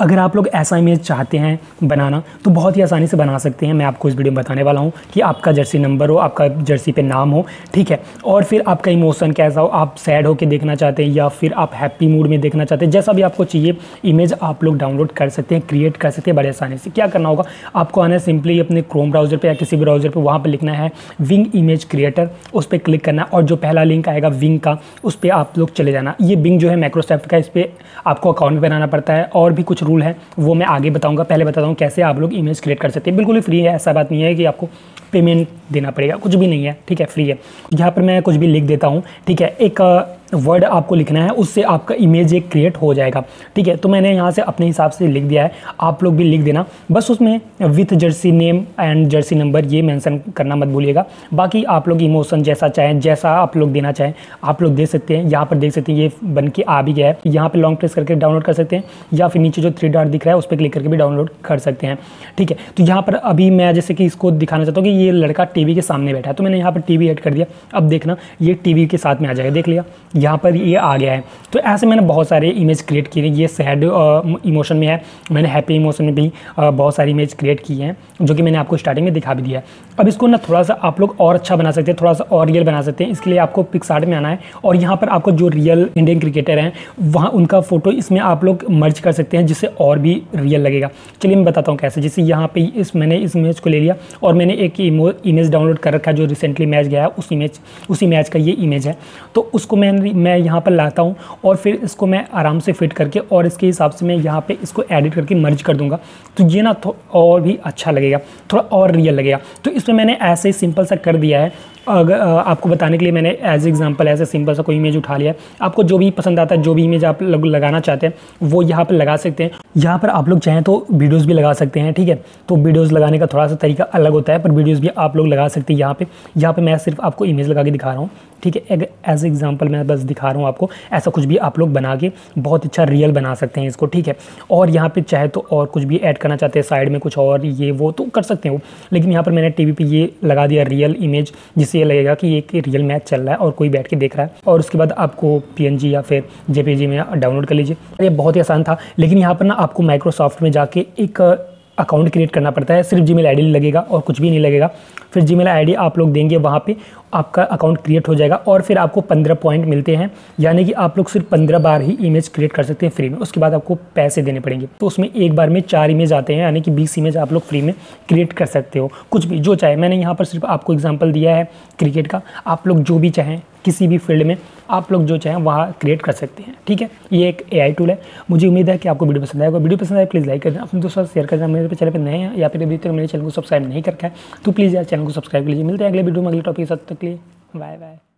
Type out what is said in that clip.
अगर आप लोग ऐसा इमेज चाहते हैं बनाना तो बहुत ही आसानी से बना सकते हैं। मैं आपको इस वीडियो में बताने वाला हूँ कि आपका जर्सी नंबर हो, आपका जर्सी पे नाम हो, ठीक है? और फिर आपका इमोशन कैसा हो, आप सैड होकर देखना चाहते हैं या फिर आप हैप्पी मूड में देखना चाहते हैं, जैसा भी आपको चाहिए इमेज आप लोग डाउनलोड कर सकते हैं क्रिएट कर सकते हैं बड़े आसानी से। क्या करना होगा? आपको आना है सिंपली अपने क्रोम ब्राउज़र पर या किसी भी ब्राउज़र पर वहाँ पर लिखना है विंग इमेज क्रिएटर उस पर क्लिक करना और जो पहला लिंक आएगा विंग का, उस पर आप लोग चले जाना। ये विंग जो है माइक्रोसॉफ्ट का, इस पर आपको अकाउंट बनाना पड़ता है और भी कुछ रूल है, वो मैं आगे बताऊँगा। पहले बताता हूँ कैसे आप लोग इमेज क्रिएट कर सकते हैं। बिल्कुल ही फ्री है, ऐसा बात नहीं है कि आपको पेमेंट देना पड़ेगा। कुछ भी नहीं है, ठीक है फ्री है। यहाँ पर मैं कुछ भी लिख देता हूँ, ठीक है। एक वर्ड आपको लिखना है, उससे आपका इमेज एक क्रिएट हो जाएगा। ठीक है तो मैंने यहाँ से अपने हिसाब से लिख दिया है। आप लोग भी लिख देना। बस उसमें with jersey name and jersey number ये मेंशन करना मत भूलिएगा। बाकी आप लोग इमोशन जैसा चाहें, जैसा आप लोग देना चाहें, आप लोग दे सकते हैं। यहाँ पर देख सकते हैं, ये बन के आ भी गया है। यहाँ पर लॉन्ग प्रेस करके डाउनलोड कर सकते हैं, या फिर नीचे जो थ्री डॉट दिख रहा है, उस पर क्लिक करके भी डाउनलोड कर सकते हैं। ठीक है तो यहाँ पर अभी मैं जैसे कि इसको दिखाना चाहता हूँ कि ये लड़का टीवी के सामने बैठा है। तो मैंने यहाँ पर टी ऐड कर दिया। अब देखना, ये टीवी के साथ में आ जाएगा। देख लिया यहाँ पर ये आ गया है। तो ऐसे मैंने बहुत सारे इमेज क्रिएट किए ये सैड इमोशन में है। मैंने हैप्पी इमोशन में भी बहुत सारी इमेज क्रिएट की हैं, जो कि मैंने आपको स्टार्टिंग में दिखा भी दिया है। अब इसको ना थोड़ा सा आप लोग और अच्छा बना सकते हैं, थोड़ा सा और रियल बना सकते हैं। इसके लिए आपको पिक्सार्ट में आना है और यहाँ पर आपको जो रियल इंडियन क्रिकेटर हैं, वहाँ उनका फ़ोटो इसमें आप लोग मर्ज कर सकते हैं, जिससे और भी रियल लगेगा। चलिए मैं बताता हूँ कैसे। जैसे यहाँ पर इस, मैंने इस इमेज को ले लिया और मैंने एक इमेज डाउनलोड कर रखा है, जो रिसेंटली मैच गया है। उस इमेज उसी मैच का ये इमेज है। तो उसको मैं मैं यहाँ पर लाता हूँ और फिर इसको मैं आराम से फिट करके और इसके हिसाब से मैं यहाँ पे इसको एडिट करके मर्ज कर दूँगा। तो ये ना और भी अच्छा लगेगा, थोड़ा और रियल लगेगा। तो इसमें मैंने ऐसे ही सिंपल सा कर दिया है। अगर आपको बताने के लिए मैंने एज एग्जांपल ऐसे सिंपल सा कोई इमेज उठा लिया आपको जो भी पसंद आता है, जो भी इमेज आप लोग लगाना चाहते हैं, वो यहाँ पर लगा सकते हैं। यहाँ पर आप लोग चाहें तो वीडियोस भी लगा सकते हैं, ठीक है? तो वीडियोस लगाने का थोड़ा सा तरीका अलग होता है, पर वीडियोस भी आप लोग लगा सकते हैं यहाँ पे। यहाँ पे मैं सिर्फ़ आपको इमेज लगा के दिखा रहा हूँ। ठीक है एज एग्ज़ाम्पल मैं बस दिखा रहा हूँ आपको, ऐसा कुछ भी आप लोग बना के बहुत अच्छा रियल बना सकते हैं इसको, ठीक है। और यहाँ पे चाहे तो और कुछ भी ऐड करना चाहते हैं साइड में कुछ और ये वो तो कर सकते हैं वो। लेकिन यहाँ पर मैंने टीवी पे ये लगा दिया रियल इमेज जिससे ये लगेगा कि एक रियल मैच चल रहा है और कोई बैठ के देख रहा है। और उसके बाद आपको पीएनजी या फिर जे में डाउनलोड कर लीजिए। ये बहुत ही आसान था, लेकिन यहाँ पर ना आपको माइक्रोसॉफ्ट में जाके एक अकाउंट क्रिएट करना पड़ता है। सिर्फ़ जी मेल लगेगा और कुछ भी नहीं लगेगा। फिर जी मेल आप लोग देंगे वहाँ पे, आपका अकाउंट क्रिएट हो जाएगा और फिर आपको पंद्रह पॉइंट मिलते हैं। यानी कि आप लोग सिर्फ़ पंद्रह बार ही इमेज क्रिएट कर सकते हैं फ्री में। उसके बाद आपको पैसे देने पड़ेंगे। तो उसमें एक बार में चार इमेज आते हैं, यानी कि बीस इमेज आप लोग फ्री में क्रिएट कर सकते हो। कुछ भी, जो चाहे। मैंने यहाँ पर सिर्फ़ आपको एग्ज़ाम्पल दिया है क्रिकेट का। आप लोग जो भी चाहें किसी भी फ़ील्ड में आप लोग जो चाहें वहाँ क्रिएट कर सकते हैं। ठीक है? ये एक एआई टूल है। मुझे उम्मीद है कि आपको वीडियो पसंद आएगा। वीडियो पसंद आए प्लीज़ लाइक कर देना अपने दोस्तों शेयर कर देना मेरे चैनल पर नए हैं या फिर अभी तक मेरे चैनल को सब्सक्राइब नहीं करके है तो प्लीज़ यार चैनल को सब्सक्राइब कर लीजिए मिलते हैं अगले वीडियो में अगले टॉपिक के साथ। तक लिए बाय बाय